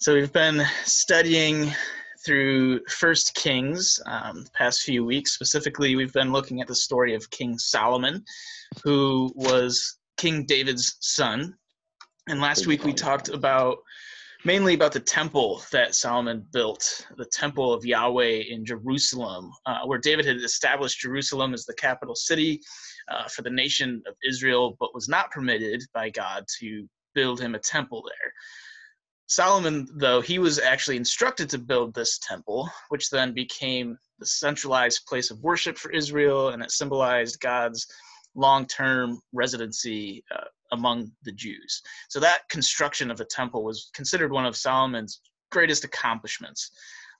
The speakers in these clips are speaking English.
So we've been studying through First Kings um, the past few weeks. Specifically, we've been looking at the story of King Solomon, who was King David's son. And last week we talked about mainly about the temple that Solomon built, the temple of Yahweh in Jerusalem, uh, where David had established Jerusalem as the capital city uh, for the nation of Israel, but was not permitted by God to build him a temple there. Solomon, though, he was actually instructed to build this temple, which then became the centralized place of worship for Israel, and it symbolized God's long term residency uh, among the Jews. So that construction of the temple was considered one of Solomon's greatest accomplishments,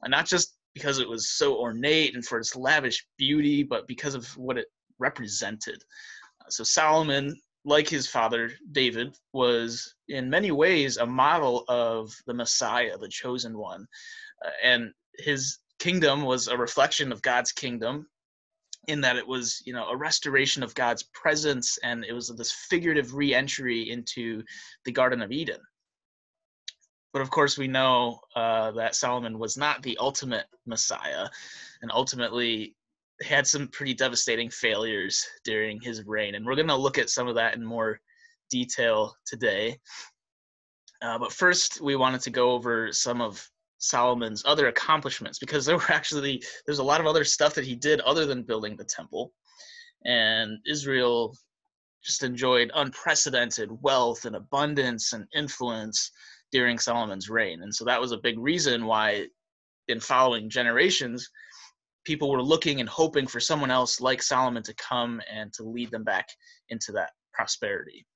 uh, not just because it was so ornate and for its lavish beauty, but because of what it represented. Uh, so Solomon like his father David, was in many ways a model of the Messiah, the chosen one. Uh, and his kingdom was a reflection of God's kingdom in that it was, you know, a restoration of God's presence and it was this figurative re-entry into the Garden of Eden. But of course, we know uh, that Solomon was not the ultimate Messiah, and ultimately had some pretty devastating failures during his reign, and we're going to look at some of that in more detail today. Uh, but first, we wanted to go over some of Solomon's other accomplishments because there were actually there's a lot of other stuff that he did other than building the temple, and Israel just enjoyed unprecedented wealth and abundance and influence during Solomon's reign, and so that was a big reason why, in following generations, people were looking and hoping for someone else like Solomon to come and to lead them back into that prosperity.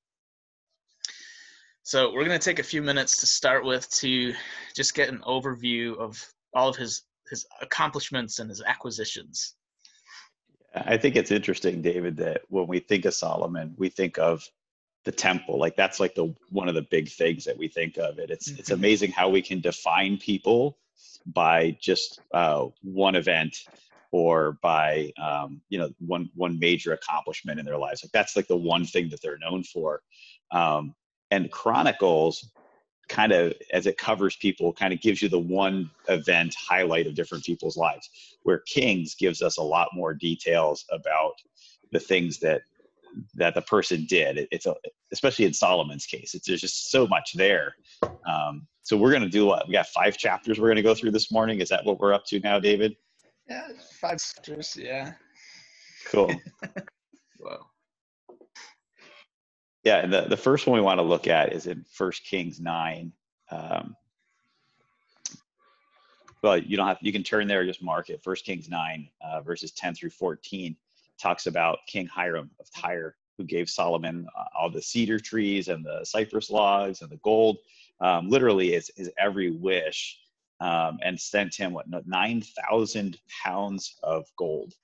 So we're going to take a few minutes to start with to just get an overview of all of his his accomplishments and his acquisitions. I think it's interesting, David, that when we think of Solomon, we think of the temple. Like that's like the one of the big things that we think of it. It's mm-hmm. it's amazing how we can define people by just uh, one event or by um, you know one one major accomplishment in their lives. Like that's like the one thing that they're known for. Um, and Chronicles kind of as it covers people kind of gives you the one event highlight of different people's lives where kings gives us a lot more details about the things that that the person did it, it's a, especially in solomon's case it's there's just so much there um, so we're going to do what we got five chapters we're going to go through this morning is that what we're up to now david yeah five chapters yeah. Cool. Wow. yeah and the, the first one we want to look at is in first kings 9 um, well you don't have you can turn there just mark it. First kings 9 uh, verses 10 through 14 talks about king hiram of tyre who gave solomon uh, all the cedar trees and the cypress logs and the gold. Um, literally is his every wish um, and sent him what 9,000 pounds of gold.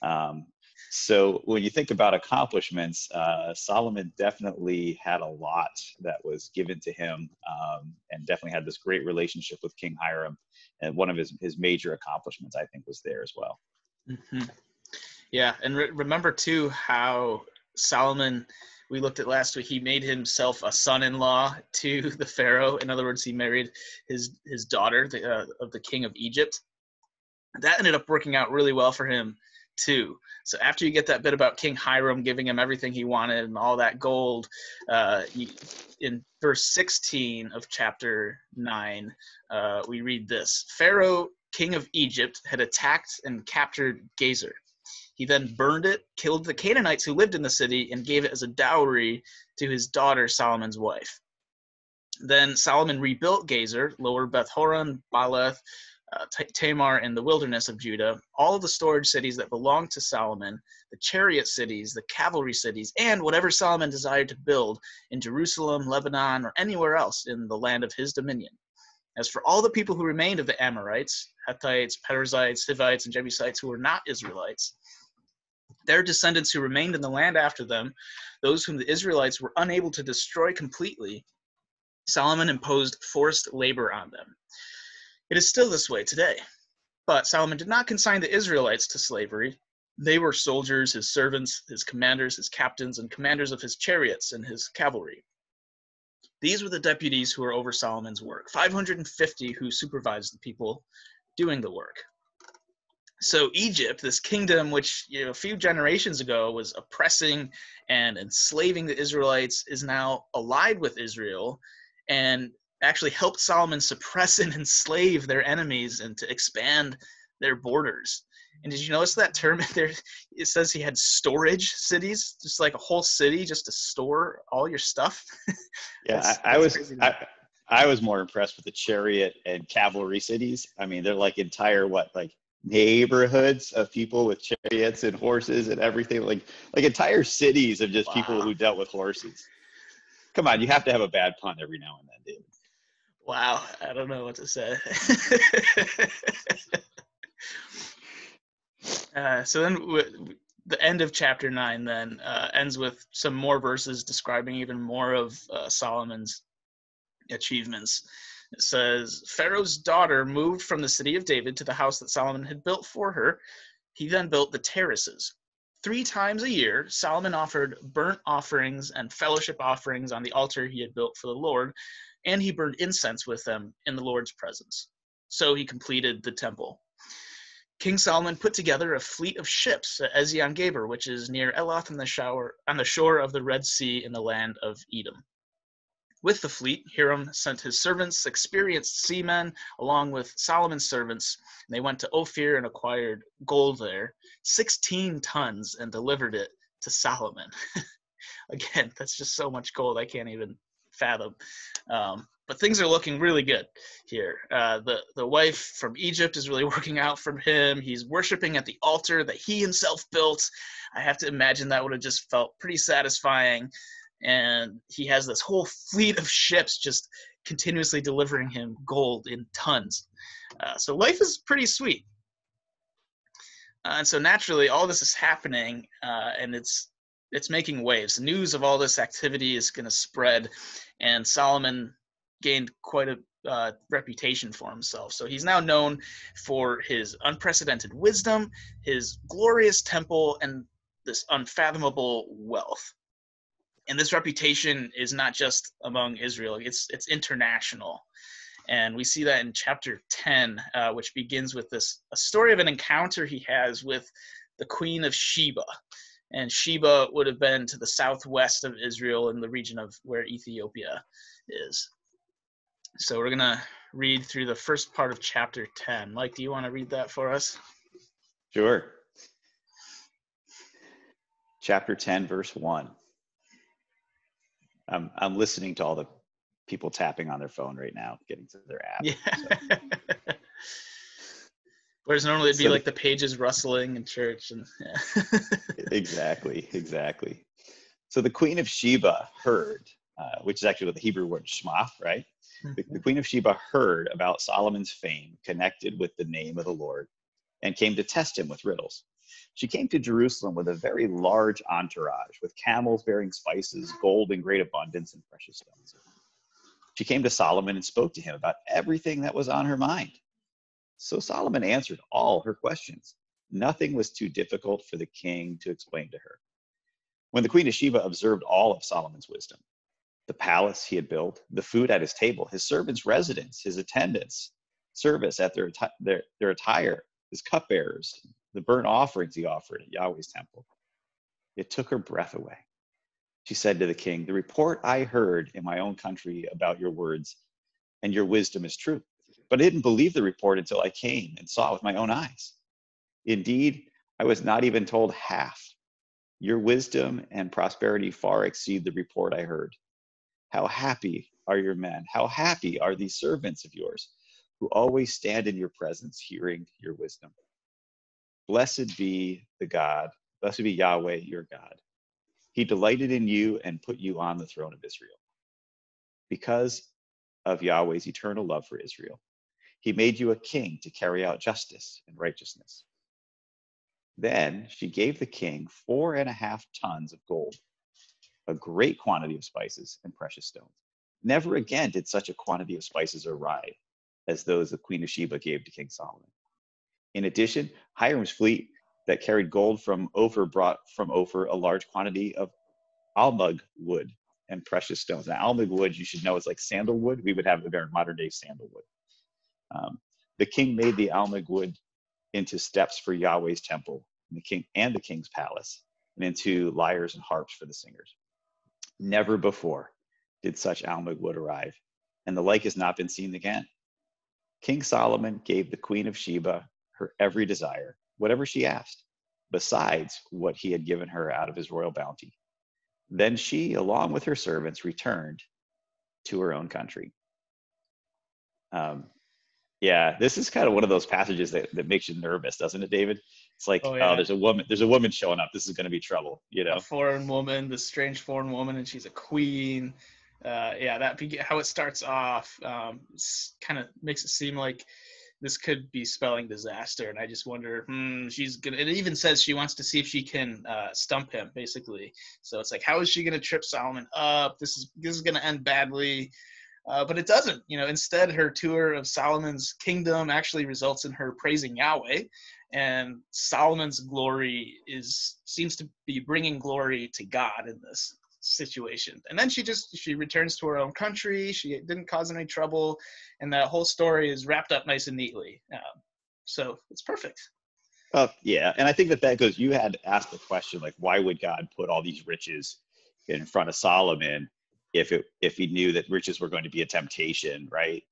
Um, so when you think about accomplishments, uh, Solomon definitely had a lot that was given to him, um, and definitely had this great relationship with King Hiram. And one of his his major accomplishments, I think, was there as well. Mm-hmm. Yeah, and re- remember too how Solomon we looked at last week, he made himself a son-in-law to the pharaoh. In other words, he married his his daughter the, uh, of the king of Egypt. That ended up working out really well for him too. So after you get that bit about King Hiram giving him everything he wanted and all that gold, uh, in verse 16 of chapter 9, uh, we read this Pharaoh, king of Egypt, had attacked and captured Gezer. He then burned it, killed the Canaanites who lived in the city, and gave it as a dowry to his daughter Solomon's wife. Then Solomon rebuilt Gezer, Lower Beth Horon, Baalath, uh, Tamar, and the wilderness of Judah, all of the storage cities that belonged to Solomon, the chariot cities, the cavalry cities, and whatever Solomon desired to build in Jerusalem, Lebanon, or anywhere else in the land of his dominion. As for all the people who remained of the Amorites, Hittites, Perizzites, Hivites, and Jebusites who were not Israelites, their descendants who remained in the land after them, those whom the Israelites were unable to destroy completely, Solomon imposed forced labor on them. It is still this way today. But Solomon did not consign the Israelites to slavery. They were soldiers, his servants, his commanders, his captains, and commanders of his chariots and his cavalry. These were the deputies who were over Solomon's work, 550 who supervised the people doing the work. So Egypt, this kingdom which you know, a few generations ago was oppressing and enslaving the Israelites, is now allied with Israel and actually helped Solomon suppress and enslave their enemies and to expand their borders. And did you notice that term there? It says he had storage cities, just like a whole city just to store all your stuff. yeah, that's, I, I was I, I was more impressed with the chariot and cavalry cities. I mean, they're like entire what like neighborhoods of people with chariots and horses and everything like like entire cities of just wow. people who dealt with horses. Come on, you have to have a bad pun every now and then, David. Wow, I don't know what to say. Uh, so then w- the end of chapter 9 then uh, ends with some more verses describing even more of uh, Solomon's achievements. It says, Pharaoh's daughter moved from the city of David to the house that Solomon had built for her. He then built the terraces. Three times a year, Solomon offered burnt offerings and fellowship offerings on the altar he had built for the Lord, and he burned incense with them in the Lord's presence. So he completed the temple. King Solomon put together a fleet of ships at Ezion Geber, which is near Eloth on the, shower, on the shore of the Red Sea in the land of Edom. With the fleet, Hiram sent his servants, experienced seamen, along with Solomon's servants. And they went to Ophir and acquired gold there, 16 tons, and delivered it to Solomon. Again, that's just so much gold, I can't even fathom. Um, but things are looking really good here. Uh, the the wife from Egypt is really working out for him. He's worshiping at the altar that he himself built. I have to imagine that would have just felt pretty satisfying. And he has this whole fleet of ships just continuously delivering him gold in tons. Uh, so life is pretty sweet. Uh, and so naturally, all this is happening, uh, and it's it's making waves. News of all this activity is going to spread, and Solomon gained quite a uh, reputation for himself. So he's now known for his unprecedented wisdom, his glorious temple, and this unfathomable wealth. And this reputation is not just among Israel; it's it's international. And we see that in chapter 10, uh, which begins with this a story of an encounter he has with the queen of Sheba. And Sheba would have been to the southwest of Israel in the region of where Ethiopia is. So we're to read through the first part of chapter 10. Mike, do you want to read that for us? Sure. Chapter 10, verse 1. I'm, I'm listening to all the people tapping on their phone right now, getting to their app. Yeah. So. Whereas normally it'd be so, like the pages rustling in church. and yeah. Exactly, exactly. So the Queen of Sheba heard, uh, which is actually what the Hebrew word shema, right? The, the mm-hmm. Queen of Sheba heard about Solomon's fame connected with the name of the Lord and came to test him with riddles. She came to Jerusalem with a very large entourage, with camels bearing spices, gold in great abundance, and precious stones. She came to Solomon and spoke to him about everything that was on her mind. So Solomon answered all her questions. Nothing was too difficult for the king to explain to her. When the queen of Sheba observed all of Solomon's wisdom, the palace he had built, the food at his table, his servants' residence, his attendants, service at their, their, their attire, his cupbearers, the burnt offerings he offered at Yahweh's temple. It took her breath away. She said to the king, The report I heard in my own country about your words and your wisdom is true. But I didn't believe the report until I came and saw it with my own eyes. Indeed, I was not even told half. Your wisdom and prosperity far exceed the report I heard. How happy are your men? How happy are these servants of yours who always stand in your presence, hearing your wisdom? Blessed be the God, blessed be Yahweh, your God. He delighted in you and put you on the throne of Israel. Because of Yahweh's eternal love for Israel, he made you a king to carry out justice and righteousness. Then she gave the king four and a half tons of gold a great quantity of spices and precious stones. Never again did such a quantity of spices arrive as those the Queen of Sheba gave to King Solomon. In addition, Hiram's fleet that carried gold from Ophir brought from Ophir a large quantity of almug wood and precious stones. Now, almug wood, you should know, is like sandalwood. We would have the very modern day sandalwood. Um, the king made the almug wood into steps for Yahweh's temple, and the king and the king's palace, and into lyres and harps for the singers. Never before did such almug wood arrive, and the like has not been seen again. King Solomon gave the queen of Sheba her every desire, whatever she asked, besides what he had given her out of his royal bounty. Then she, along with her servants, returned to her own country. Um, yeah, this is kind of one of those passages that, that makes you nervous, doesn't it, David? It's like, oh, yeah. oh there's a woman, there's a woman showing up. This is going to be trouble, you know. A foreign woman, this strange foreign woman, and she's a queen. Uh, yeah, that how it starts off um, kind of makes it seem like this could be spelling disaster. And I just wonder, hmm, she's gonna. It even says she wants to see if she can uh, stump him, basically. So it's like, how is she gonna trip Solomon up? This is this is gonna end badly. Uh, but it doesn't. You know, instead, her tour of Solomon's kingdom actually results in her praising Yahweh, and Solomon's glory is seems to be bringing glory to God in this situation. And then she just she returns to her own country. She didn't cause any trouble, and that whole story is wrapped up nice and neatly. Um, so it's perfect. Uh, yeah, and I think that that goes. You had asked the question like, why would God put all these riches in front of Solomon if it if he knew that riches were going to be a temptation, right?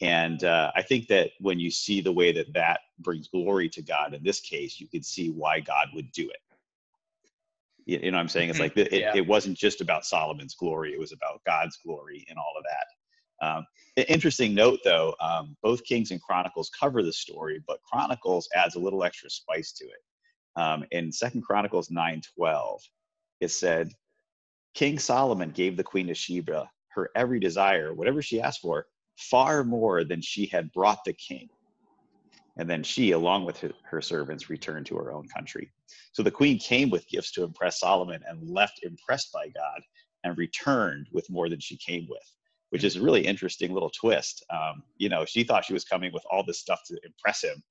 And uh, I think that when you see the way that that brings glory to God in this case, you can see why God would do it you know what i'm saying it's mm-hmm. like it, yeah. it wasn't just about solomon's glory it was about god's glory and all of that um, interesting note though um, both kings and chronicles cover the story but chronicles adds a little extra spice to it um, in second chronicles 9 12 it said king solomon gave the queen of sheba her every desire whatever she asked for far more than she had brought the king and then she, along with her, servants, returned to her own country. So the queen came with gifts to impress Solomon and left impressed by God and returned with more than she came with, which is a really interesting little twist. Um, you know, she thought she was coming with all this stuff to impress him.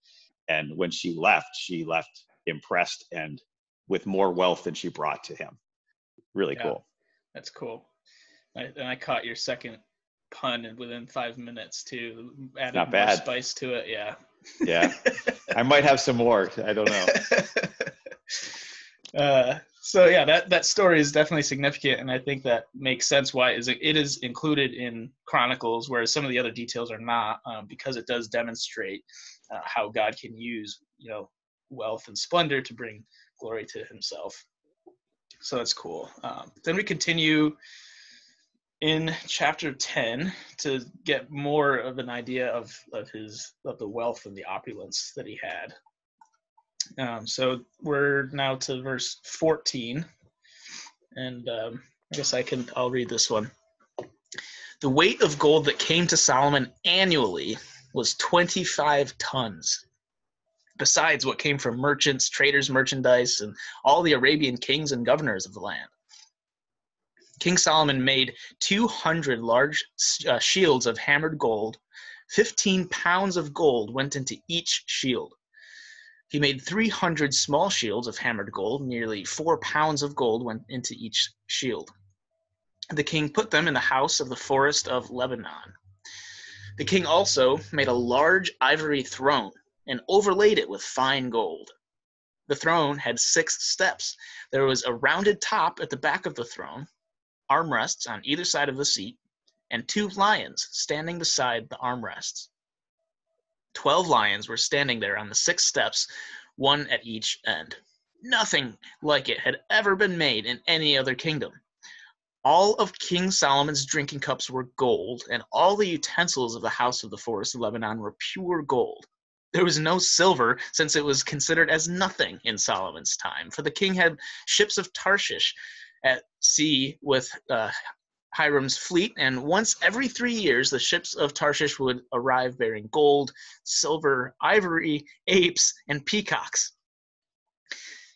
And when she left, she left impressed and with more wealth than she brought to him. Really yeah, cool. That's cool. I, and I caught your second pun within five minutes too. Added Not bad. spice to it. Yeah. Yeah. I might have some more. I don't know. uh, so yeah, that that story is definitely significant, and I think that makes sense why is it is included in Chronicles, whereas some of the other details are not, um, because it does demonstrate uh, how God can use you know wealth and splendor to bring glory to Himself. So that's cool. Um, then we continue in chapter 10 to get more of an idea of, of his of the wealth and the opulence that he had. Um, so we're now to verse 14 and um, i guess i can i'll read this one. The weight of gold that came to solomon annually was 25 tons. Besides what came from merchants traders merchandise and all the arabian kings and governors of the land King Solomon made 200 large uh, shields of hammered gold. 15 pounds of gold went into each shield. He made 300 small shields of hammered gold. Nearly four pounds of gold went into each shield. The king put them in the house of the forest of Lebanon. The king also made a large ivory throne and overlaid it with fine gold. The throne had six steps. There was a rounded top at the back of the throne, armrests on either side of the seat, and two lions standing beside the armrests. Twelve lions were standing there on the six steps, one at each end. Nothing like it had ever been made in any other kingdom. All of King Solomon's drinking cups were gold, and all the utensils of the house of the forest of Lebanon were pure gold. There was no silver, since it was considered as nothing in Solomon's time, for the king had ships of Tarshish at sea with uh, Hiram's fleet, and once every three years, the ships of Tarshish would arrive bearing gold, silver, ivory, apes, and peacocks.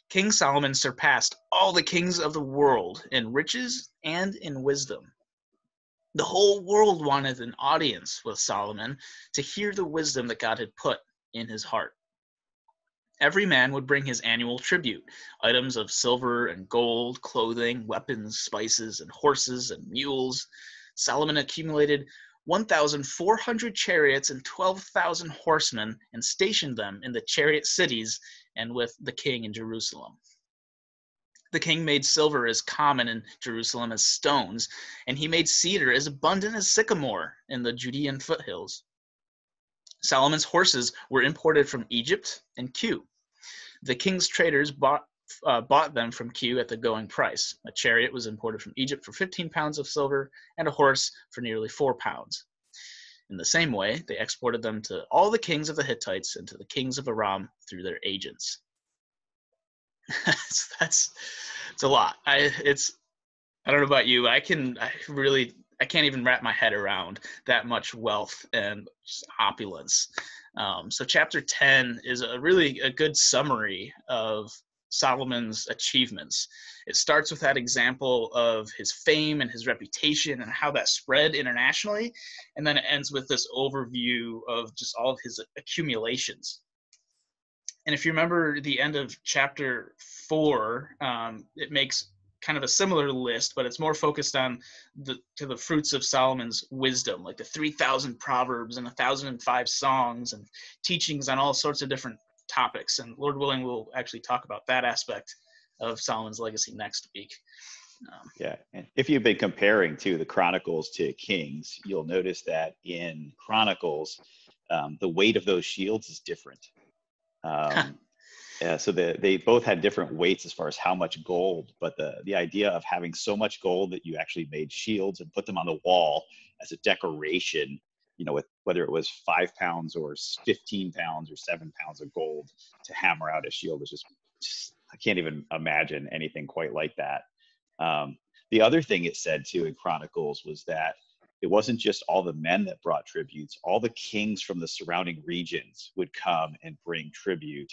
King Solomon surpassed all the kings of the world in riches and in wisdom. The whole world wanted an audience with Solomon to hear the wisdom that God had put in his heart. Every man would bring his annual tribute items of silver and gold, clothing, weapons, spices, and horses and mules. Solomon accumulated 1,400 chariots and 12,000 horsemen and stationed them in the chariot cities and with the king in Jerusalem. The king made silver as common in Jerusalem as stones, and he made cedar as abundant as sycamore in the Judean foothills. Solomon's horses were imported from Egypt and Kue. The king's traders bought uh, bought them from Kue at the going price. A chariot was imported from Egypt for 15 pounds of silver, and a horse for nearly four pounds. In the same way, they exported them to all the kings of the Hittites and to the kings of Aram through their agents. that's, that's it's a lot. I it's I don't know about you. I can I really I can't even wrap my head around that much wealth and opulence. Um, so chapter 10 is a really a good summary of Solomon's achievements. It starts with that example of his fame and his reputation and how that spread internationally, and then it ends with this overview of just all of his accumulations. And if you remember the end of chapter four, um, it makes kind of a similar list, but it's more focused on the to the fruits of Solomon's wisdom, like the three thousand proverbs and a thousand and five songs and teachings on all sorts of different topics. And Lord willing, we'll actually talk about that aspect of Solomon's legacy next week. Um, yeah, and if you've been comparing to the Chronicles to Kings, you'll notice that in Chronicles, um, the weight of those shields is different. Um, yeah, so the, they both had different weights as far as how much gold, but the, the idea of having so much gold that you actually made shields and put them on the wall as a decoration, you know, with whether it was five pounds or 15 pounds or seven pounds of gold to hammer out a shield was just, just I can't even imagine anything quite like that. Um, the other thing it said too in Chronicles was that it wasn't just all the men that brought tributes, all the kings from the surrounding regions would come and bring tribute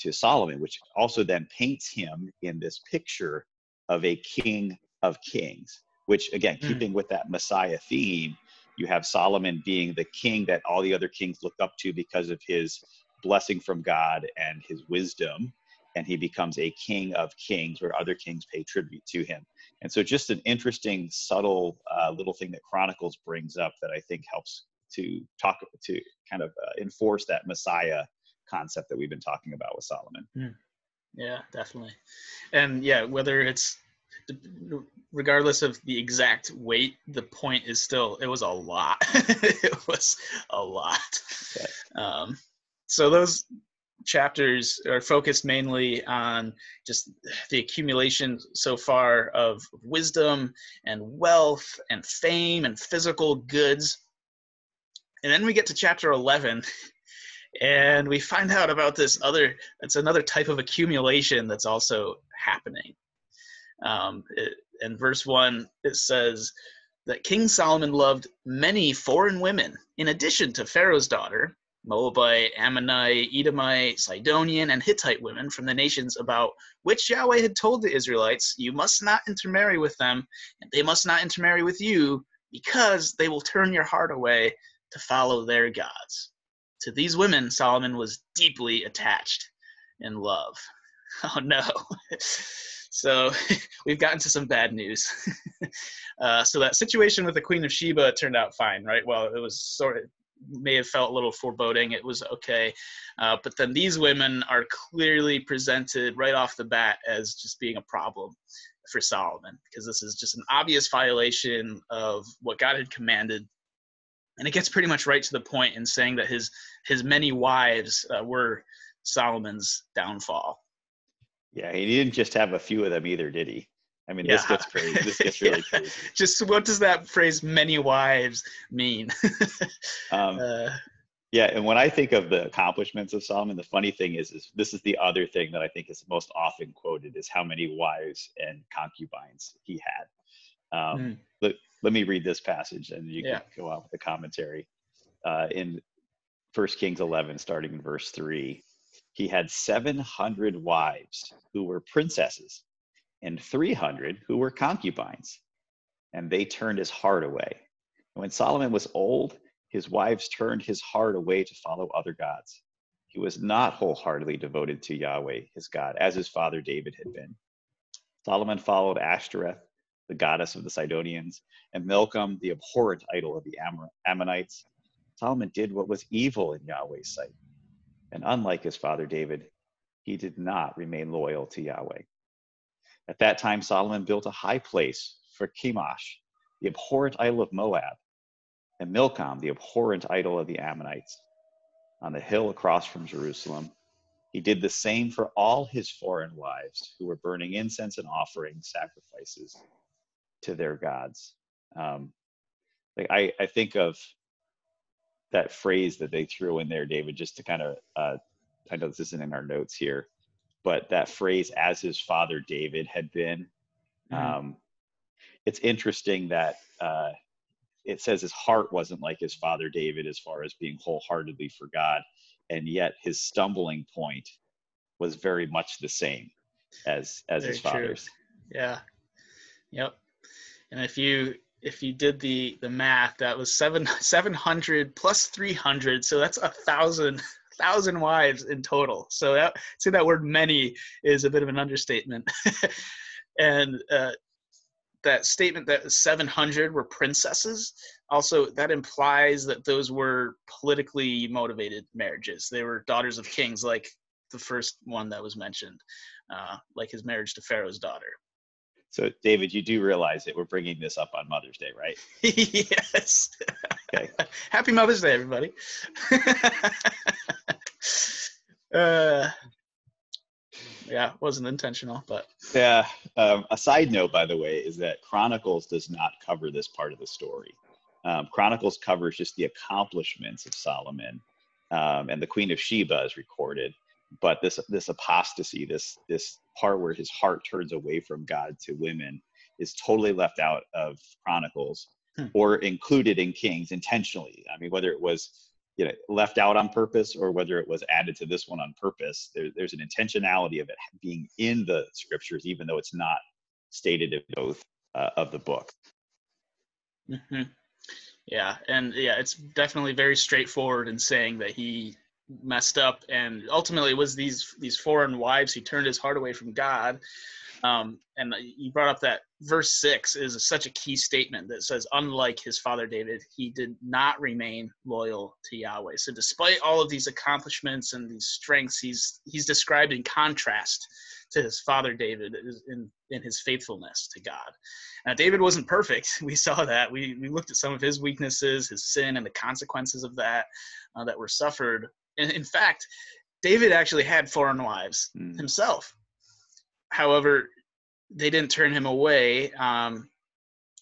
to Solomon, which also then paints him in this picture of a king of kings, which again, mm. keeping with that Messiah theme, you have Solomon being the king that all the other kings looked up to because of his blessing from God and his wisdom. And he becomes a king of kings where other kings pay tribute to him. And so, just an interesting, subtle uh, little thing that Chronicles brings up that I think helps to talk to kind of uh, enforce that Messiah concept that we've been talking about with Solomon. Mm. Yeah, definitely. And yeah, whether it's regardless of the exact weight, the point is still it was a lot. it was a lot. Okay. Um, so those chapters are focused mainly on just the accumulation so far of wisdom and wealth and fame and physical goods. And then we get to chapter 11 and we find out about this other it's another type of accumulation that's also happening. Um, it, in verse 1 it says that king solomon loved many foreign women in addition to pharaoh's daughter moabite ammonite edomite sidonian and hittite women from the nations about which yahweh had told the israelites you must not intermarry with them and they must not intermarry with you because they will turn your heart away to follow their gods to these women, Solomon was deeply attached in love. Oh no. so we've gotten to some bad news. uh, so that situation with the Queen of Sheba turned out fine, right? Well, it was sort of may have felt a little foreboding. It was okay. Uh, but then these women are clearly presented right off the bat as just being a problem for Solomon because this is just an obvious violation of what God had commanded and it gets pretty much right to the point in saying that his his many wives uh, were Solomon's downfall. Yeah, he didn't just have a few of them either, did he? I mean, yeah. this gets crazy. This gets really yeah. crazy. Just what does that phrase "many wives" mean? um, uh, yeah, and when I think of the accomplishments of Solomon, the funny thing is, is this is the other thing that I think is most often quoted is how many wives and concubines he had. Um, mm. Look, let me read this passage and you yeah. can go on with the commentary. Uh, in First Kings 11, starting in verse 3, he had 700 wives who were princesses and 300 who were concubines, and they turned his heart away. And when Solomon was old, his wives turned his heart away to follow other gods. he was not wholeheartedly devoted to Yahweh, his God, as his father David had been. Solomon followed Ashtoreth, the goddess of the Sidonians, and Milcom, the abhorrent idol of the Ammonites. Solomon did what was evil in Yahweh's sight. And unlike his father David, he did not remain loyal to Yahweh. At that time, Solomon built a high place for Chemosh, the abhorrent idol of Moab, and Milcom, the abhorrent idol of the Ammonites, on the hill across from Jerusalem. He did the same for all his foreign wives who were burning incense and offering sacrifices to their gods. Um, like I, I think of that phrase that they threw in there, David, just to kind of, uh, I know this isn't in our notes here, but that phrase, as his father David had been, mm-hmm. um, it's interesting that uh, it says his heart wasn't like his father David as far as being wholeheartedly for God, and yet his stumbling point was very much the same as as very his father's. True. Yeah. Yep. And if you if you did the the math, that was seven seven hundred plus three hundred, so that's a thousand thousand wives in total. So that say that word many is a bit of an understatement. and uh, that statement that 700 were princesses also that implies that those were politically motivated marriages they were daughters of kings like the first one that was mentioned uh, like his marriage to pharaoh's daughter so, David, you do realize that we're bringing this up on Mother's Day, right? yes. Okay. Happy Mother's Day, everybody. uh, yeah, wasn't intentional, but yeah. Um, a side note, by the way, is that Chronicles does not cover this part of the story. Um, Chronicles covers just the accomplishments of Solomon, um, and the Queen of Sheba is recorded but this this apostasy this this part where his heart turns away from god to women is totally left out of chronicles hmm. or included in kings intentionally i mean whether it was you know left out on purpose or whether it was added to this one on purpose there, there's an intentionality of it being in the scriptures even though it's not stated in both uh, of the book mm-hmm. yeah and yeah it's definitely very straightforward in saying that he messed up and ultimately it was these these foreign wives he turned his heart away from god. Um, and you brought up that verse 6 is such a key statement that says unlike his father david he did not remain loyal to yahweh. So despite all of these accomplishments and these strengths he's he's described in contrast to his father david in in his faithfulness to god. Now david wasn't perfect. We saw that. We we looked at some of his weaknesses his sin and the consequences of that uh, that were suffered in, in fact, David actually had foreign wives mm. himself. However, they didn't turn him away. Um,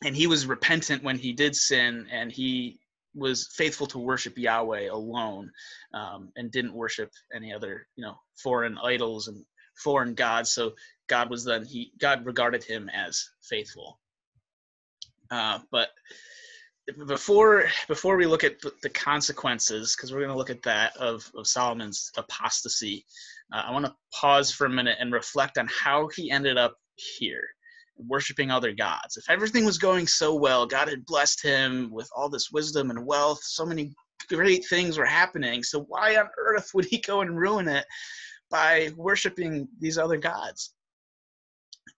and he was repentant when he did sin, and he was faithful to worship Yahweh alone, um, and didn't worship any other, you know, foreign idols and foreign gods. So God was then he God regarded him as faithful. Uh, but before before we look at the consequences because we're going to look at that of, of solomon's apostasy uh, i want to pause for a minute and reflect on how he ended up here worshiping other gods. If everything was going so well god had blessed him with all this wisdom and wealth so many great things were happening so why on earth would he go and ruin it by worshiping these other gods?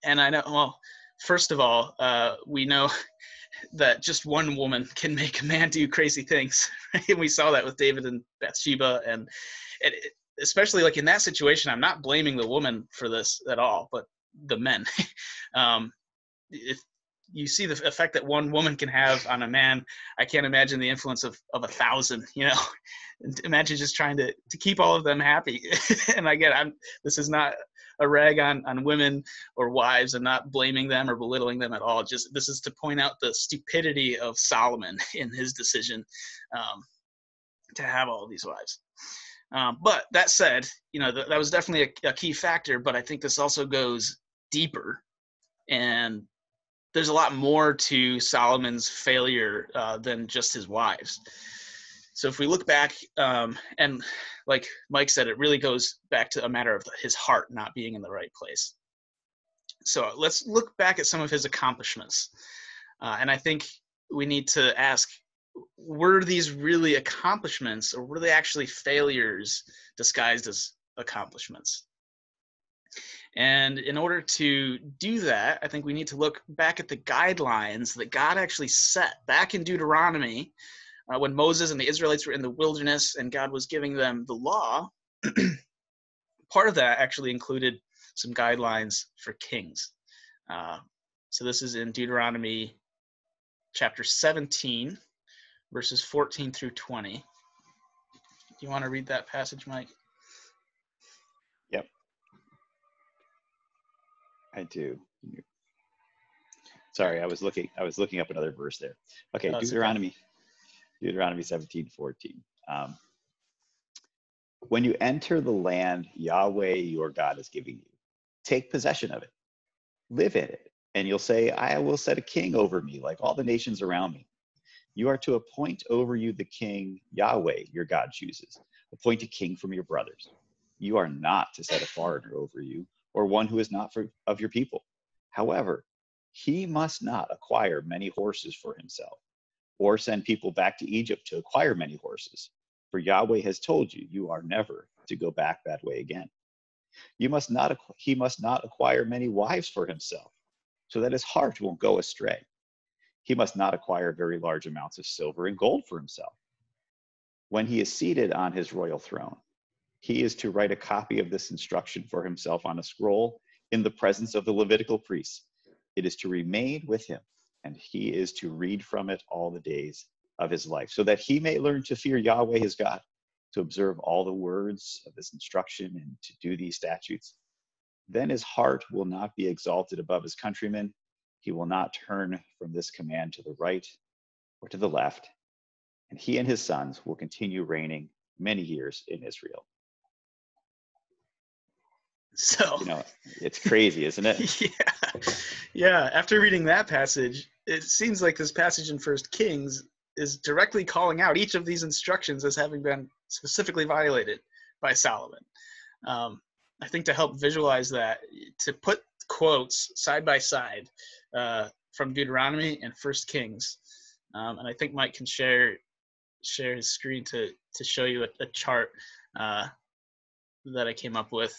And i know well first of all uh, we know that just one woman can make a man do crazy things. Right? And we saw that with David and Bathsheba, and it, especially like in that situation, I'm not blaming the woman for this at all, but the men. um, if you see the effect that one woman can have on a man, I can't imagine the influence of, of a thousand. You know, imagine just trying to to keep all of them happy. and again, I'm this is not a rag on on women or wives and not blaming them or belittling them at all. Just this is to point out the stupidity of Solomon in his decision um, to have all these wives. Um, but that said, you know th- that was definitely a, a key factor. But I think this also goes deeper, and there's a lot more to Solomon's failure uh, than just his wives. So if we look back, um, and like Mike said, it really goes back to a matter of his heart not being in the right place. So let's look back at some of his accomplishments. Uh, and I think we need to ask were these really accomplishments or were they actually failures disguised as accomplishments? And in order to do that, I think we need to look back at the guidelines that God actually set back in Deuteronomy uh, when Moses and the Israelites were in the wilderness and God was giving them the law. part of that actually included some guidelines for kings. Uh, so this is in Deuteronomy chapter 17, verses 14 through 20. Do you want to read that passage, Mike? Yep. I do. Sorry, I was looking I was looking up another verse there. Okay, Deuteronomy. Okay. Deuteronomy 17, 14. Um, when you enter the land Yahweh your God is giving you, take possession of it, live in it, and you'll say, I will set a king over me like all the nations around me. You are to appoint over you the king Yahweh your God chooses. Appoint a king from your brothers. You are not to set a foreigner over you or one who is not for, of your people. However, he must not acquire many horses for himself or send people back to Egypt to acquire many horses. For Yahweh has told you, you are never to go back that way again. You must not, he must not acquire many wives for himself, so that his heart won't go astray. He must not acquire very large amounts of silver and gold for himself. When he is seated on his royal throne, he is to write a copy of this instruction for himself on a scroll in the presence of the Levitical priests. It is to remain with him, and he is to read from it all the days of his life, so that he may learn to fear Yahweh his God, to observe all the words of this instruction, and to do these statutes. Then his heart will not be exalted above his countrymen. He will not turn from this command to the right or to the left, and he and his sons will continue reigning many years in Israel. So you know, it's crazy, isn't it? yeah, yeah. After reading that passage, it seems like this passage in First Kings is directly calling out each of these instructions as having been specifically violated by Solomon. Um, I think to help visualize that, to put quotes side by side uh, from Deuteronomy and First Kings, um, and I think Mike can share share his screen to to show you a, a chart uh, that I came up with.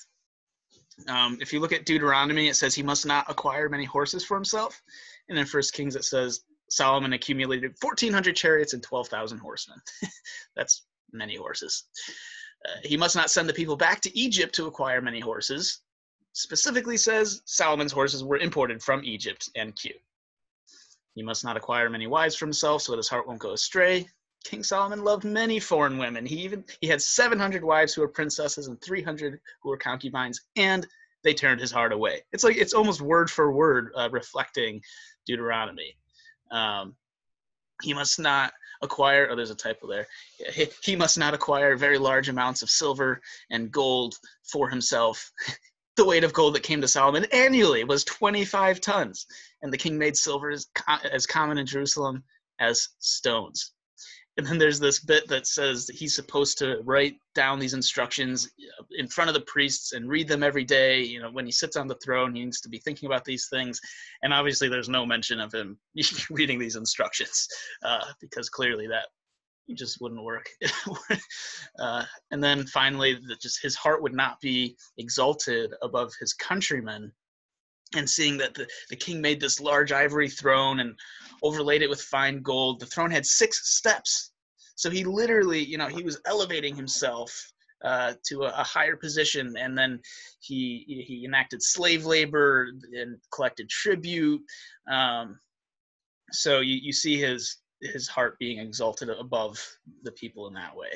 Um, if you look at Deuteronomy, it says he must not acquire many horses for himself, and in First Kings it says Solomon accumulated 1,400 chariots and 12,000 horsemen. That's many horses. Uh, he must not send the people back to Egypt to acquire many horses. Specifically says Solomon's horses were imported from Egypt and Kue. He must not acquire many wives for himself so that his heart won't go astray. King Solomon loved many foreign women. He even he had 700 wives who were princesses and 300 who were concubines, and they turned his heart away. It's like it's almost word for word uh, reflecting Deuteronomy. Um, he must not acquire, oh, there's a typo there. He, he must not acquire very large amounts of silver and gold for himself. the weight of gold that came to Solomon annually was 25 tons, and the king made silver as, as common in Jerusalem as stones and then there's this bit that says that he's supposed to write down these instructions in front of the priests and read them every day you know when he sits on the throne he needs to be thinking about these things. And obviously there's no mention of him reading these instructions uh, because clearly that just wouldn't work. Uh, and then finally that just his heart would not be exalted above his countrymen and seeing that the, the king made this large ivory throne and overlaid it with fine gold. The throne had six steps. So he literally you know he was elevating himself uh, to a, a, higher position. And then he he enacted slave labor and collected tribute. Um, so you, you see his his heart being exalted above the people in that way.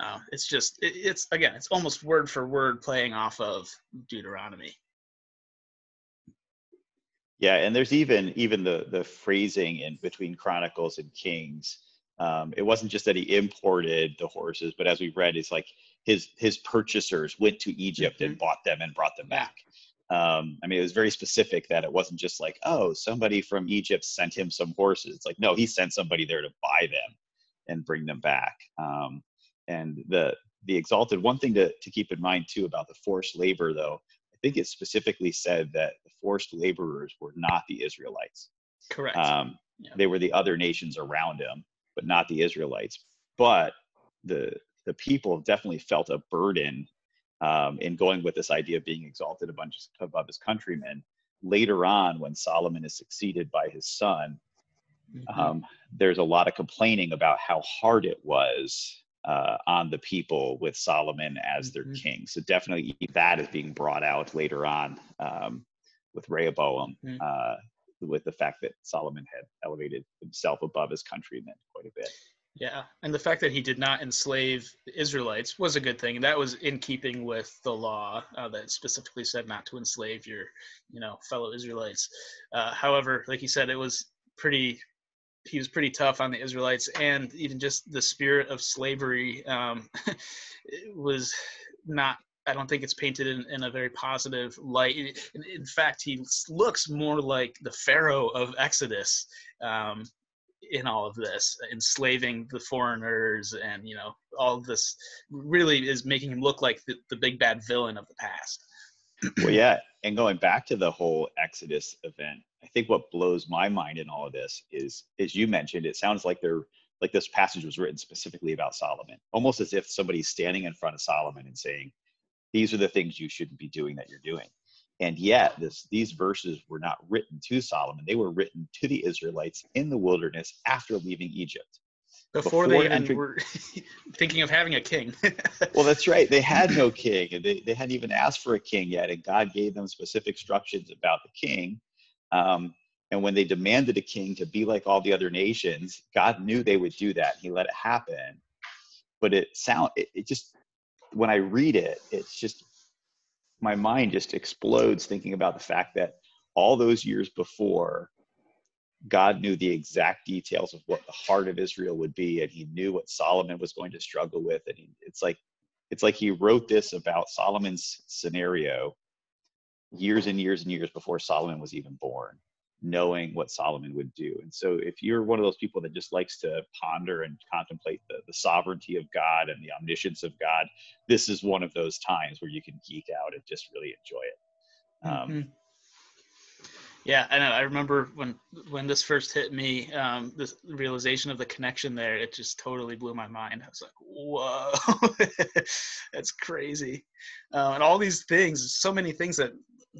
Uh, it's just it, it's again it's almost word for word playing off of deuteronomy yeah, and there's even even the the phrasing in between Chronicles and Kings. Um, it wasn't just that he imported the horses, but as we read, it's like his his purchasers went to Egypt mm-hmm. and bought them and brought them back. Um, I mean, it was very specific that it wasn't just like, oh, somebody from Egypt sent him some horses. It's like, no, he sent somebody there to buy them and bring them back. Um, and the the exalted one thing to, to keep in mind too about the forced labor though think it specifically said that the forced laborers were not the Israelites. Correct. Um, Yeah. They were the other nations around him, but not the Israelites. But the the people definitely felt a burden um, in going with this idea of being exalted above, above his countrymen. Later on, when Solomon is succeeded by his son, mm-hmm. um, there's a lot of complaining about how hard it was uh, on the people with Solomon as their mm-hmm. king. So definitely that is being brought out later on um, with Rehoboam, mm-hmm. uh, with the fact that Solomon had elevated himself above his countrymen quite a bit. Yeah, and the fact that he did not enslave the Israelites was a good thing. And that was in keeping with the law uh, that specifically said not to enslave your, you know, fellow Israelites. Uh, however, like you said, it was pretty. He was pretty tough on the Israelites, and even just the spirit of slavery um, was not. I don't think it's painted in, in a very positive light. In, in, fact, he looks more like the Pharaoh of Exodus. Um, in all of this, enslaving the foreigners, and you know all this really is making him look like the, the big bad villain of the past. well, yeah, and going back to the whole Exodus event, I think what blows my mind in all of this is, as you mentioned, it sounds like they're like this passage was written specifically about Solomon, almost as if somebody's standing in front of Solomon and saying, "These are the things you shouldn't be doing that you're doing." And yet, this, these verses were not written to Solomon. They were written to the Israelites in the wilderness after leaving Egypt. Before, Before they entering... were thinking of having a king. well, that's right. They had no king, and they, they hadn't even asked for a king yet. And God gave them specific instructions about the king. Um, and when they demanded a king to be like all the other nations, God knew they would do that. He let it happen. But it sound it, it just when I read it, it's just my mind just explodes thinking about the fact that all those years before God knew the exact details of what the heart of Israel would be, and He knew what Solomon was going to struggle with. And he, it's like, it's like He wrote this about Solomon's scenario years and years and years before Solomon was even born knowing what Solomon would do. And so if you're one of those people that just likes to ponder and contemplate the, the sovereignty of God and the omniscience of God, this is one of those times where you can geek out and just really enjoy it. Um, mm-hmm. Yeah, I know. I remember when when this first hit me, um, this realization of the connection there, it just totally blew my mind. I was like, "Whoa, that's crazy!" Uh, and all these things, so many things that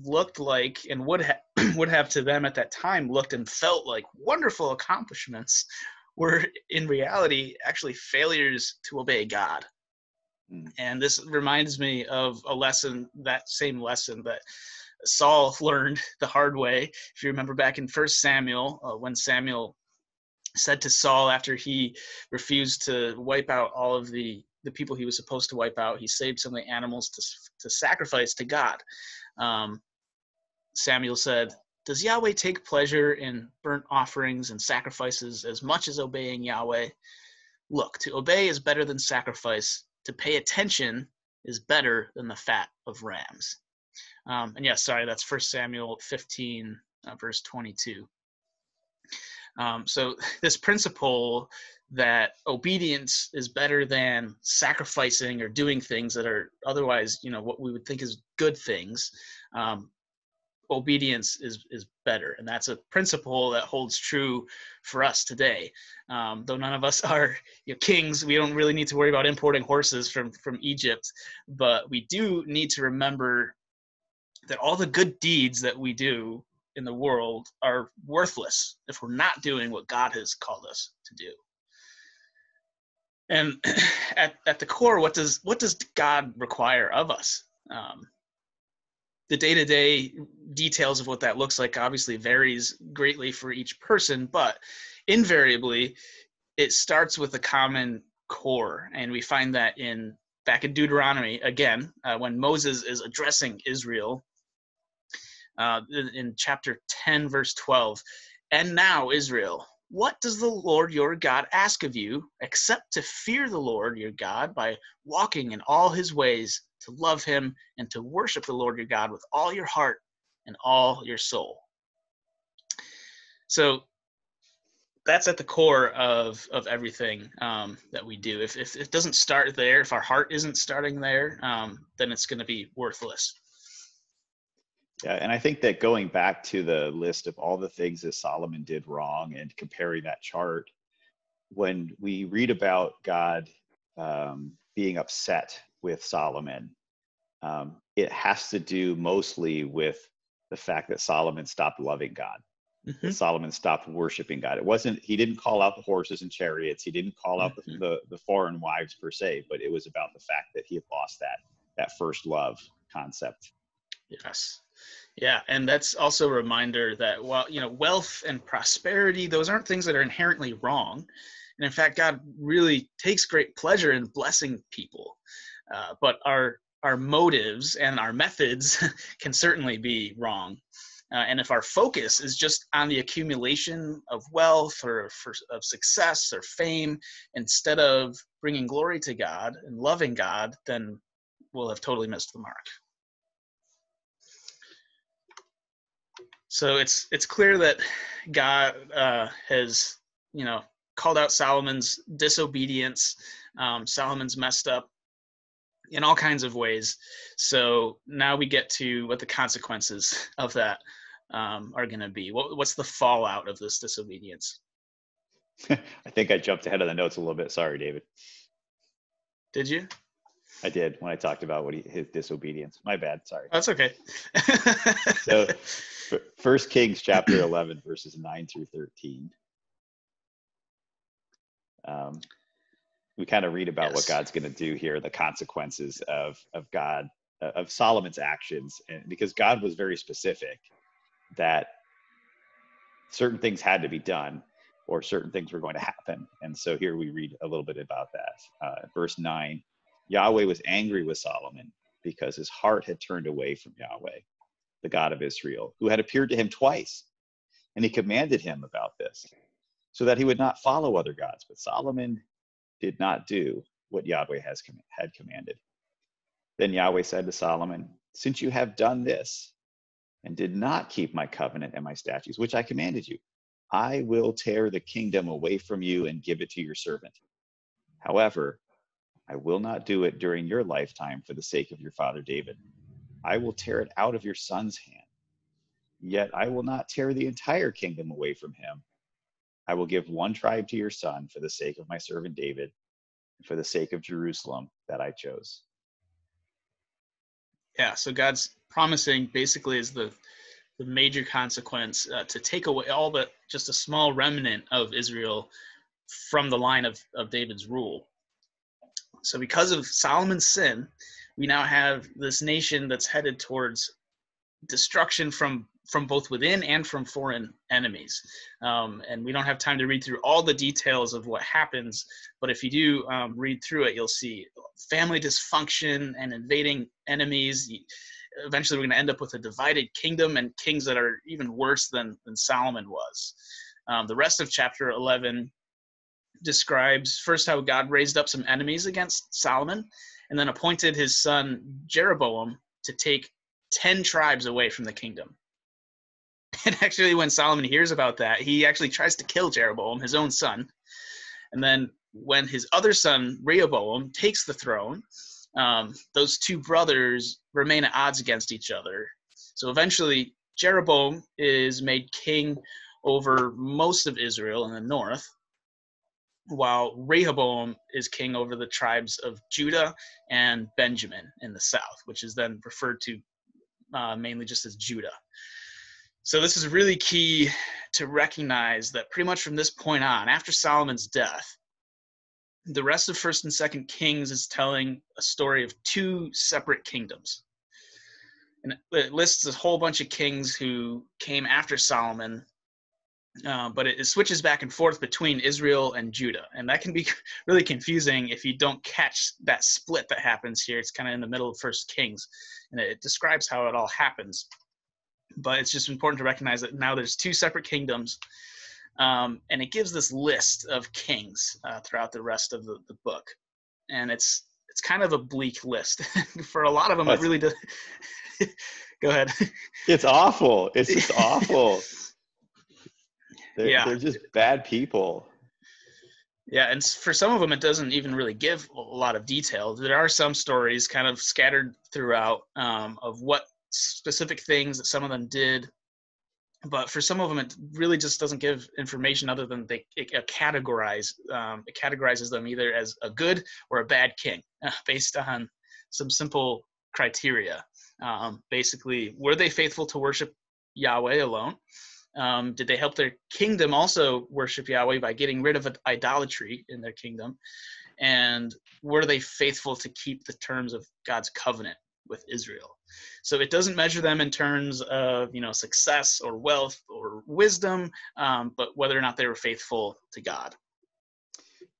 looked like and would have would have to them at that time looked and felt like wonderful accomplishments were in reality actually failures to obey God. Mm. And this reminds me of a lesson, that same lesson that Saul learned the hard way. If you remember back in First Samuel, uh, when Samuel said to Saul after he refused to wipe out all of the the people he was supposed to wipe out, he saved some of the animals to to sacrifice to God. Um, Samuel said, Does Yahweh take pleasure in burnt offerings and sacrifices as much as obeying Yahweh? Look, to obey is better than sacrifice, to pay attention is better than the fat of rams. Um, and yes, sorry, that's First Samuel 15, uh, verse 22. Um, so this principle that obedience is better than sacrificing or doing things that are otherwise, you know, what we would think is good things, um, obedience is is better. And that's a principle that holds true for us today. Um, though none of us are you know, kings we don't really need to worry about importing horses from from egypt. But we do need to remember that all the good deeds that we do in the world are worthless if we're not doing what god has called us to do. And at, at the core what does what does god require of us? Um, the day-to-day details of what that looks like obviously varies greatly for each person but invariably it starts with a common core. And we find that in back in deuteronomy again uh, when moses is addressing israel uh, in, in chapter 10 verse 12 and now israel what does the Lord your God ask of you except to fear the Lord your God by walking in all his ways, to love him, and to worship the Lord your God with all your heart and all your soul? So that's at the core of, of everything um, that we do. If, if it doesn't start there, if our heart isn't starting there, um, then it's going to be worthless. Yeah, and I think that going back to the list of all the things that Solomon did wrong and comparing that chart, when we read about God um, being upset with Solomon, um, it has to do mostly with the fact that Solomon stopped loving God. Mm-hmm. Solomon stopped worshiping God. It wasn't he didn't call out the horses and chariots. He didn't call out mm-hmm. the, the, the foreign wives per se, but it was about the fact that he had lost that that first love concept. Yes. Yeah, and that's also a reminder that while you know wealth and prosperity, those aren't things that are inherently wrong, and in fact, God really takes great pleasure in blessing people. Uh, but our our motives and our methods can certainly be wrong. Uh, and if our focus is just on the accumulation of wealth or for, of success or fame instead of bringing glory to God and loving God, then we'll have totally missed the mark. So it's it's clear that God uh, has you know called out Solomon's disobedience. Um, Solomon's messed up in all kinds of ways. So now we get to what the consequences of that um, are going to be. What, what's the fallout of this disobedience? I think I jumped ahead of the notes a little bit. Sorry, David. Did you? I did when I talked about what he, his disobedience. My bad. Sorry. That's okay. so, First Kings chapter 11, verses 9 through 13. Um, we kind of read about yes. what God's going to do here, the consequences of of God of Solomon's actions, and because God was very specific that certain things had to be done or certain things were going to happen. And so here we read a little bit about that. Uh, verse 9 Yahweh was angry with Solomon because his heart had turned away from Yahweh, the God of Israel, who had appeared to him twice. And he commanded him about this so that he would not follow other gods. But Solomon did not do what Yahweh has com- had commanded. Then Yahweh said to Solomon, Since you have done this and did not keep my covenant and my statutes, which I commanded you, I will tear the kingdom away from you and give it to your servant. However, I will not do it during your lifetime for the sake of your father David. I will tear it out of your son's hand. Yet I will not tear the entire kingdom away from him. I will give one tribe to your son for the sake of my servant David, and for the sake of Jerusalem that I chose. Yeah, so God's promising basically is the the major consequence uh, to take away all but just a small remnant of Israel from the line of, of David's rule. So, because of Solomon's sin, we now have this nation that's headed towards destruction from from both within and from foreign enemies. Um, and we don't have time to read through all the details of what happens, but if you do um, read through it, you'll see family dysfunction and invading enemies. Eventually, we're going to end up with a divided kingdom and kings that are even worse than, than Solomon was. Um, the rest of chapter 11 describes first how God raised up some enemies against Solomon and then appointed his son Jeroboam to take 10 tribes away from the kingdom. And actually, when Solomon hears about that, he actually tries to kill Jeroboam, his own son. And then when his other son, Rehoboam, takes the throne, um, those two brothers remain at odds against each other. So eventually, Jeroboam is made king over most of Israel in the north, while Rehoboam is king over the tribes of Judah and Benjamin in the south, which is then referred to uh, mainly just as Judah. So this is really key to recognize that pretty much from this point on, after Solomon's death, the rest of First and Second Kings is telling a story of two separate kingdoms. And it lists a whole bunch of kings who came after Solomon uh, but it, it, switches back and forth between Israel and Judah, and that can be really confusing if you don't catch that split that happens here. It's kind of in the middle of First Kings, and it describes how it all happens. But it's just important to recognize that now there's two separate kingdoms, um, and it gives this list of kings uh, throughout the rest of the, the book, and it's it's kind of a bleak list for a lot of them. It really does. Go ahead. It's awful. It's just awful. They're, yeah. they're just bad people. Yeah, and for some of them, it doesn't even really give a lot of detail. There are some stories kind of scattered throughout um, of what specific things that some of them did but for some of them it really just doesn't give information other than they it, it categorize um, it categorizes them either as a good or a bad king uh, based on some simple criteria. Um, basically were they faithful to worship yahweh alone? Um, did they help their kingdom also worship yahweh by getting rid of idolatry in their kingdom? And were they faithful to keep the terms of god's covenant with israel so it doesn't measure them in terms of you know success or wealth or wisdom, um, but whether or not they were faithful to God.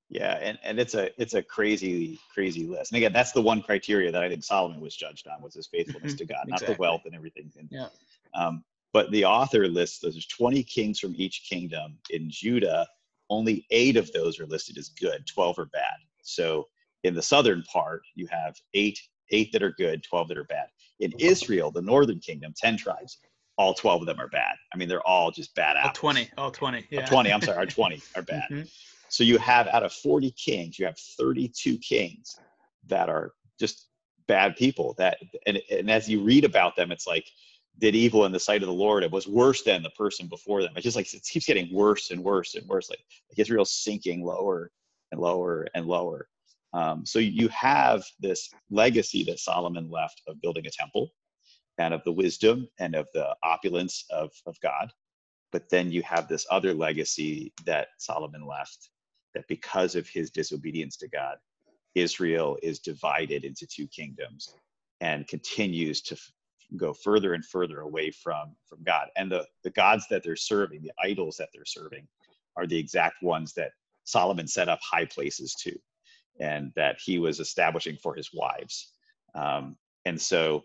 Yeah, and, and it's a it's a crazy crazy list. And again, that's the one criteria that I think Solomon was judged on was his faithfulness to God, not the wealth and everything. And, yeah. Um, but the author lists there's 20 kings from each kingdom in Judah. Only eight of those are listed as good, 12 are bad. So in the southern part, you have eight eight that are good, 12 that are bad. In Israel, the northern kingdom, 10 tribes, all 12 of them are bad. I mean, they're all just bad apples. 20, all 20. Yeah. 20, I'm sorry, our 20 are bad. Mm-hmm. So you have out of 40 kings, you have 32 kings that are just bad people. That and, and as you read about them, it's like did evil in the sight of the Lord. It was worse than the person before them. It's just like it keeps getting worse and worse and worse. Like, like Israel's sinking lower and lower and lower. Um, so you have this legacy that Solomon left of building a temple and of the wisdom and of the opulence of, of God. But then you have this other legacy that Solomon left that because of his disobedience to God, Israel is divided into two kingdoms and continues to f- go further and further away from, from God. And the, the gods that they're serving, the idols that they're serving, are the exact ones that Solomon set up high places to and that he was establishing for his wives. Um, and so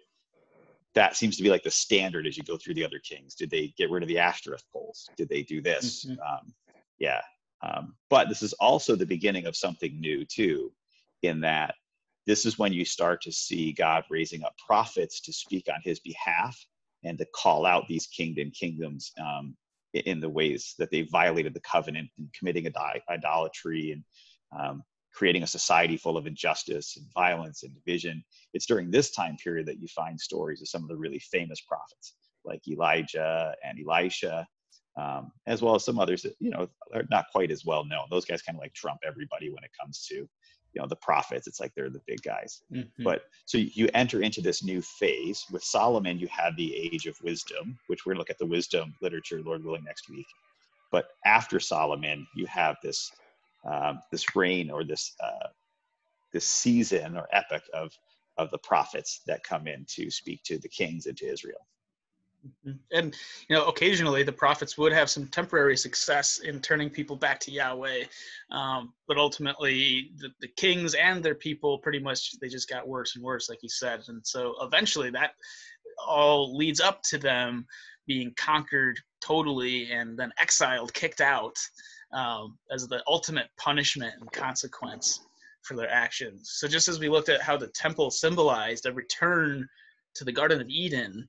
that seems to be like the standard as you go through the other kings. Did they get rid of the Ashtoreth poles? Did they do this? Mm-hmm. Um, yeah. Um, but this is also the beginning of something new, too, in that this is when you start to see God raising up prophets to speak on his behalf and to call out these kingdom kingdoms um, in the ways that they violated the covenant and committing idolatry and um, creating a society full of injustice and violence and division. It's during this time period that you find stories of some of the really famous prophets like Elijah and Elisha, um, as well as some others that you know are not quite as well known. Those guys kind of like trump everybody when it comes to you know the prophets. It's like they're the big guys. Mm-hmm. But so you enter into this new phase with Solomon. You have the age of wisdom, which we're gonna look at the wisdom literature, Lord willing, next week. But after Solomon, you have this um, this reign or this uh, this season or epoch of of the prophets that come in to speak to the kings and to Israel. Mm-hmm. And you know, occasionally the prophets would have some temporary success in turning people back to Yahweh, um, but ultimately the, the kings and their people pretty much they just got worse and worse, like you said. And so eventually that all leads up to them being conquered totally and then exiled, kicked out um, as the ultimate punishment and consequence for their actions. So just as we looked at how the temple symbolized a return to the Garden of Eden,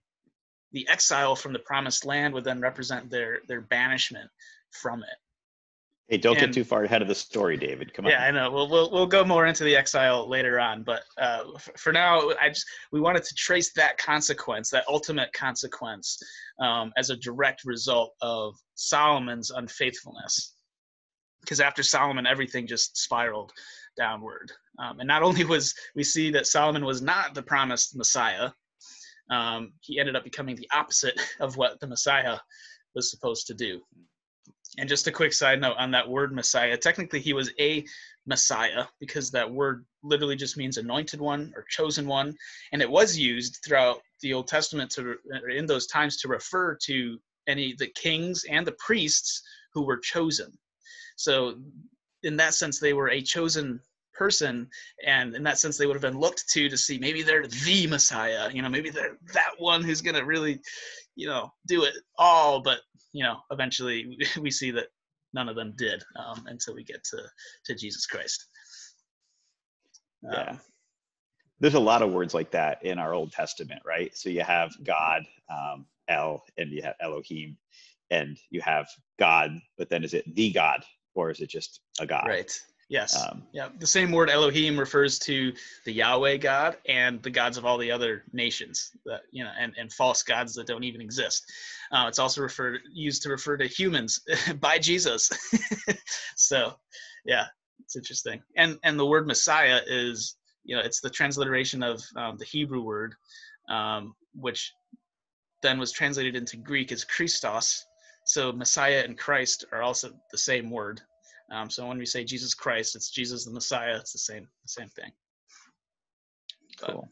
the exile from the promised land would then represent their their banishment from it. Hey, don't and, get too far ahead of the story, David. Come on. Yeah, I know. We'll we'll, we'll go more into the exile later on, but uh, f- for now, I just we wanted to trace that consequence, that ultimate consequence, um, as a direct result of Solomon's unfaithfulness because after Solomon, everything just spiraled downward. Um, and not only was we see that Solomon was not the promised Messiah, um, he ended up becoming the opposite of what the Messiah was supposed to do. And just a quick side note on that word Messiah. Technically, he was a Messiah because that word literally just means anointed one or chosen one, and it was used throughout the Old Testament to in those times to refer to any the kings and the priests who were chosen. So in that sense, they were a chosen person and in that sense they would have been looked to to see maybe they're the messiah you know maybe they're that one who's going to really you know do it all but you know eventually we see that none of them did um, until we get to to jesus christ. Yeah. Um, there's a lot of words like that in our old testament right? So you have god um, el and you have elohim and you have god but then is it the god or is it just a god? Right. Yes. Um, yeah. The same word Elohim refers to the Yahweh God and the gods of all the other nations that you know, and, and false gods that don't even exist. Uh, it's also referred used to refer to humans by Jesus. so, yeah, it's interesting. And and the word Messiah is you know it's the transliteration of um, the Hebrew word, um, which then was translated into Greek as Christos. So Messiah and Christ are also the same word. Um, so when we say Jesus Christ, it's Jesus the Messiah. It's the same the same thing. But cool.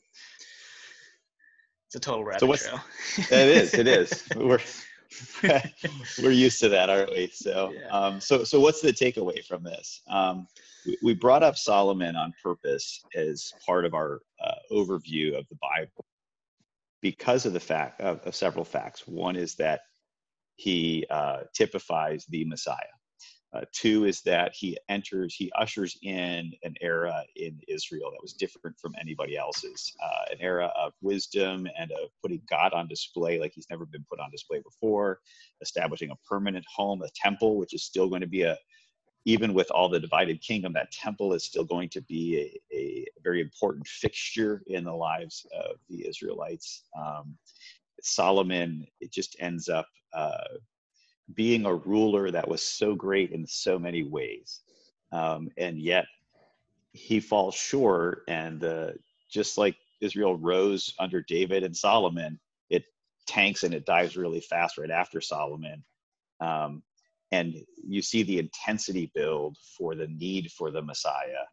It's a total rabbit so trail. it is. It is. We're we're used to that, aren't we? So, yeah. um, so so what's the takeaway from this? Um, we, we brought up Solomon on purpose as part of our uh, overview of the Bible because of the fact of, of several facts. One is that he uh, typifies the Messiah. Uh, two is that he enters, he ushers in an era in Israel that was different from anybody else's, uh, an era of wisdom and of putting God on display like he's never been put on display before, establishing a permanent home, a temple, which is still going to be a, even with all the divided kingdom, that temple is still going to be a, a very important fixture in the lives of the Israelites. Um, Solomon, it just ends up uh, being a ruler that was so great in so many ways. Um, and yet he falls short. And uh, just like Israel rose under David and Solomon, it tanks and it dives really fast right after Solomon. Um, and you see the intensity build for the need for the Messiah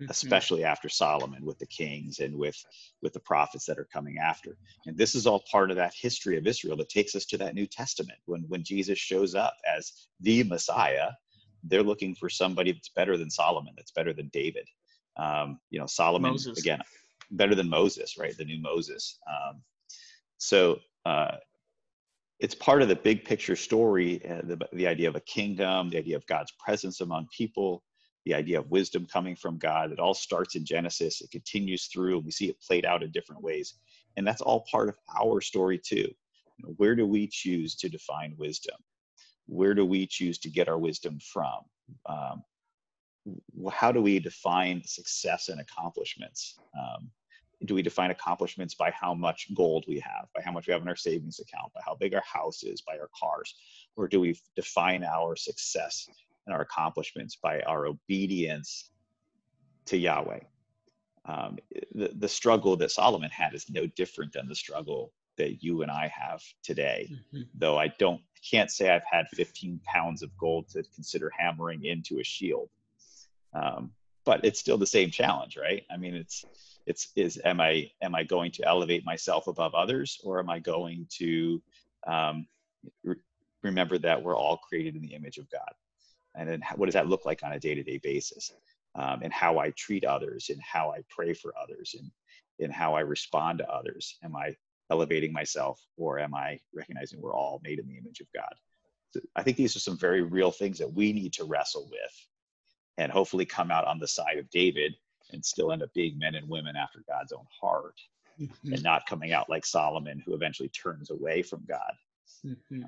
mm-hmm. especially after Solomon with the kings and with with the prophets that are coming after. And this is all part of that history of Israel that takes us to that New Testament. When when Jesus shows up as the Messiah, they're looking for somebody that's better than Solomon, that's better than David. Um, you know, Solomon Moses. again, better than Moses, right? The new Moses. Um, so uh, it's part of the big picture story, uh, the, the idea of a kingdom, the idea of God's presence among people, the idea of wisdom coming from God. It all starts in Genesis, it continues through, and we see it played out in different ways. And that's all part of our story, too. You know, where do we choose to define wisdom? Where do we choose to get our wisdom from? Um, how do we define success and accomplishments? Um, do we define accomplishments by how much gold we have, by how much we have in our savings account, by how big our house is, by our cars? Or do we define our success and our accomplishments by our obedience to Yahweh. Um, the, the struggle that Solomon had is no different than the struggle that you and I have today. Mm-hmm. Though I don't can't say I've had 15 pounds of gold to consider hammering into a shield. Um, but it's still the same challenge, right? I mean, it's it's is am I am I going to elevate myself above others, or am I going to um, re- remember that we're all created in the image of God? And then what does that look like on a day-to-day basis? Um, and how i treat others and how i pray for others and and how i respond to others. Am i elevating myself or am i recognizing we're all made in the image of god? So i think these are some very real things that we need to wrestle with and hopefully come out on the side of david and still end up being men and women after god's own heart mm-hmm. and not coming out like solomon who eventually turns away from god. Mm-hmm.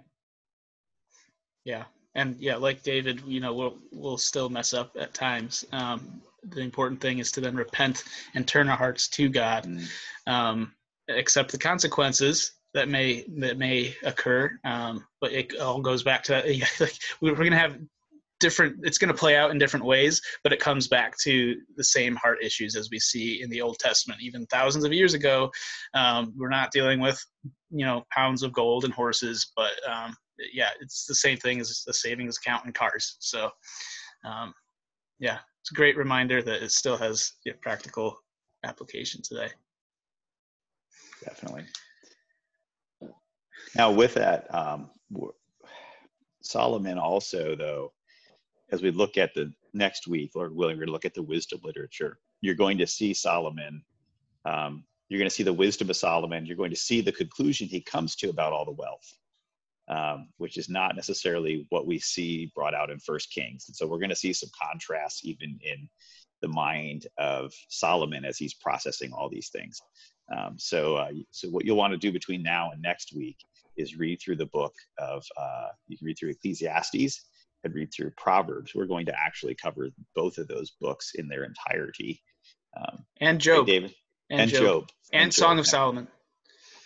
yeah and yeah, like David, you know, we'll we'll still mess up at times. Um, the important thing is to then repent and turn our hearts to God, mm. um, accept the consequences that may that may occur. Um, but it all goes back to yeah, like we're going to have different. It's going to play out in different ways, but it comes back to the same heart issues as we see in the Old Testament, even thousands of years ago. Um, we're not dealing with you know pounds of gold and horses, but um, yeah, it's the same thing as a savings account in cars. So, um, yeah, it's a great reminder that it still has practical application today. Definitely. Now, with that, um, Solomon also, though, as we look at the next week, Lord willing, we're going to look at the wisdom literature. You're going to see Solomon. Um, you're going to see the wisdom of Solomon. You're going to see the conclusion he comes to about all the wealth um, which is not necessarily what we see brought out in First Kings. And so we're going to see some contrasts even in the mind of Solomon as he's processing all these things. Um, so, uh, so what you'll want to do between now and next week is read through the book of uh, you can read through Ecclesiastes and read through Proverbs. We're going to actually cover both of those books in their entirety. Um, and Job. Hey, David. And, And, Job. Job. And, Song Job. of Solomon.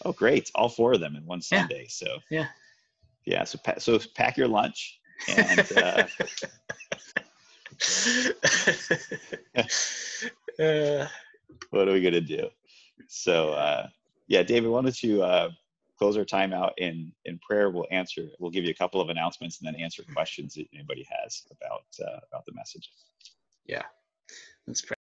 Oh, great! All four of them in one Yeah. Sunday. So Yeah. Yeah. So pa- so pack your lunch and uh, uh, what are we gonna do? So uh, yeah, David, why don't you uh, close our time out in in prayer? We'll answer. We'll give you a couple of announcements and then answer questions that anybody has about uh, about the message. yeah. Let's pray.